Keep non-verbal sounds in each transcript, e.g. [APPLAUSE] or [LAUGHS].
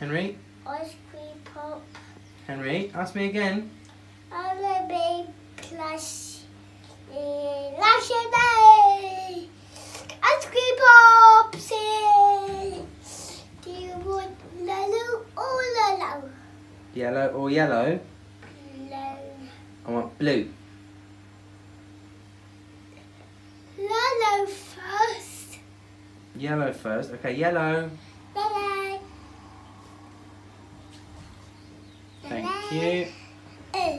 Henry? Ice cream pop. Henry, ask me again. I'm a big plus. Last day. Ice cream pops. eh. Do you want yellow or yellow? Yellow or yellow? Yellow. I want blue. Yellow first. Yellow first. Okay, yellow. You. Uh,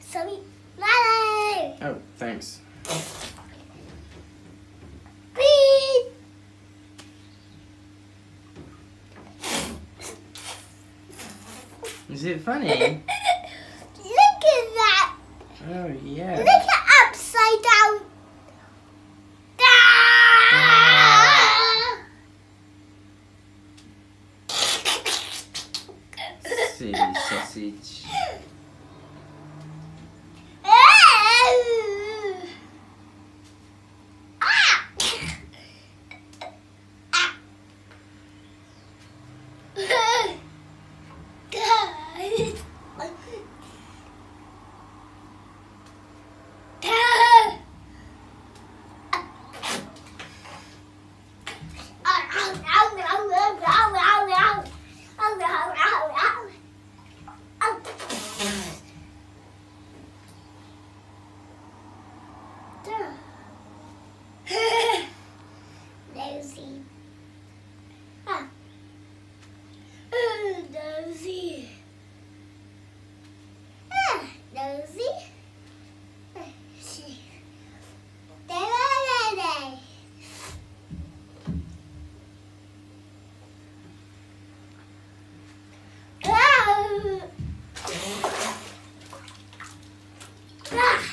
sorry. Bye. Oh, thanks. Green. Is it funny? [LAUGHS] Look at that. Oh, yeah. 是 sausage。Ah!